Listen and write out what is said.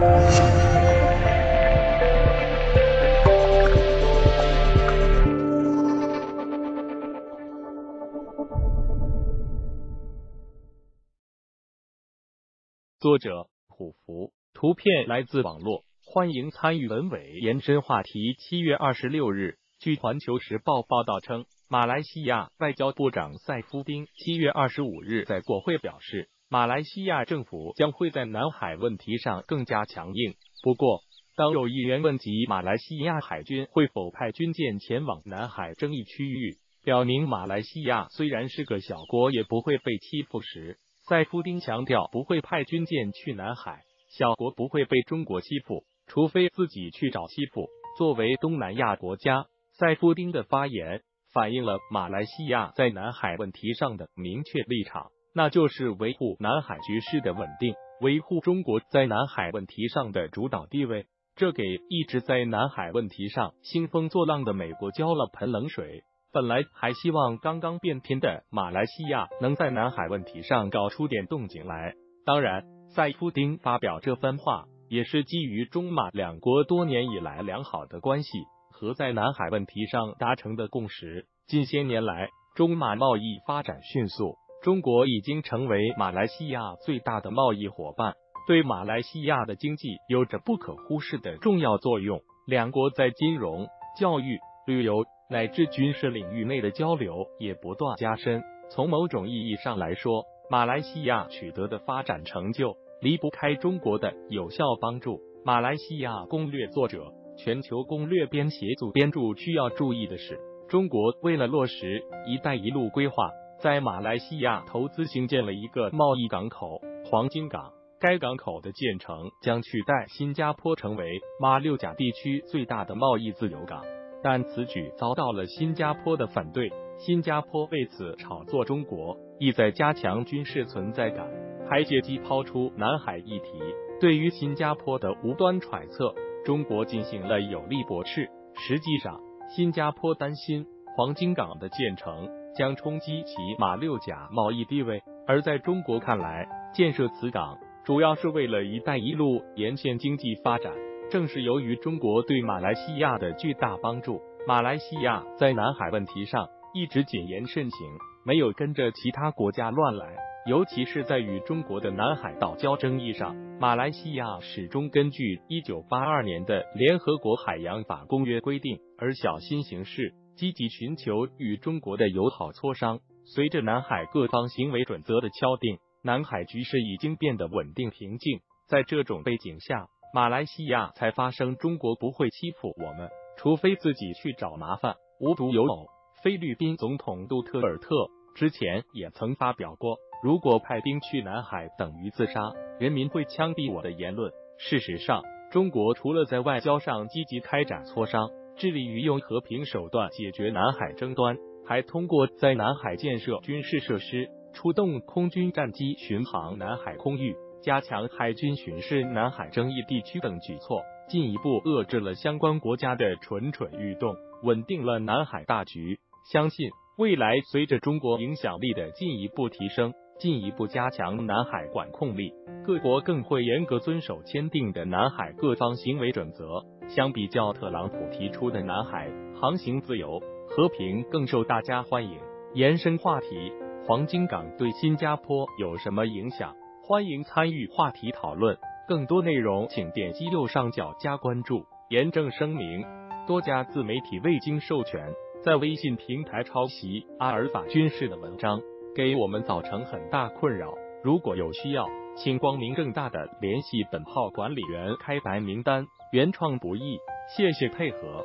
作者：虎符，图片来自网络，欢迎参与文尾延伸话题。七月二十六日，据环球时报报道称，马来西亚外交部长塞夫丁七月二十五日在国会表示，马来西亚政府将会在南海问题上更加强硬。不过，当有议员问及马来西亚海军会否派军舰前往南海争议区域，表明马来西亚虽然是个小国，也不会被欺负时，塞夫丁强调不会派军舰去南海，小国不会被中国欺负，除非自己去找欺负。作为东南亚国家，塞夫丁的发言反映了马来西亚在南海问题上的明确立场，那就是维护南海局势的稳定，维护中国在南海问题上的主导地位。这给一直在南海问题上兴风作浪的美国浇了盆冷水。本来还希望刚刚变天的马来西亚能在南海问题上搞出点动静来。当然，塞夫丁发表这番话也是基于中马两国多年以来良好的关系和在南海问题上达成的共识。近些年来，中马贸易发展迅速，中国已经成为马来西亚最大的贸易伙伴，对马来西亚的经济有着不可忽视的重要作用。两国在金融、教育、旅游。乃至军事领域内的交流也不断加深。从某种意义上来说，马来西亚取得的发展成就离不开中国的有效帮助。马来西亚攻略作者、全球攻略编写组编著需要注意的是，中国为了落实“一带一路”规划，在马来西亚投资兴建了一个贸易港口——黄金港。该港口的建成将取代新加坡成为马六甲地区最大的贸易自由港。但此举遭到了新加坡的反对，新加坡为此炒作中国，意在加强军事存在感，还借机抛出南海议题。对于新加坡的无端揣测，中国进行了有力驳斥。实际上，新加坡担心黄金港的建成将冲击其马六甲贸易地位，而在中国看来，建设此港主要是为了“一带一路”沿线经济发展。正是由于中国对马来西亚的巨大帮助，马来西亚在南海问题上一直谨言慎行，没有跟着其他国家乱来。尤其是在与中国的南海岛礁争议上，马来西亚始终根据一九八二年的联合国海洋法公约规定而小心行事，积极寻求与中国的友好磋商。随着南海各方行为准则的敲定，南海局势已经变得稳定平静。在这种背景下，马来西亚才发生，中国不会欺负我们，除非自己去找麻烦。无独有偶，菲律宾总统杜特尔特之前也曾发表过“如果派兵去南海等于自杀，人民会枪毙我的”言论。事实上，中国除了在外交上积极开展磋商，致力于用和平手段解决南海争端，还通过在南海建设军事设施、出动空军战机巡航南海空域。加强海军巡视南海争议地区等举措，进一步遏制了相关国家的蠢蠢欲动，稳定了南海大局。相信未来随着中国影响力的进一步提升，进一步加强南海管控力，各国更会严格遵守签订的南海各方行为准则。相比较特朗普提出的南海航行自由和平更受大家欢迎。延伸话题：黄金港对新加坡有什么影响？欢迎参与话题讨论，更多内容请点击右上角加关注。严正声明：多家自媒体未经授权在微信平台抄袭阿尔法军事的文章，给我们造成很大困扰。如果有需要，请光明正大的联系本号管理员开白名单。原创不易，谢谢配合。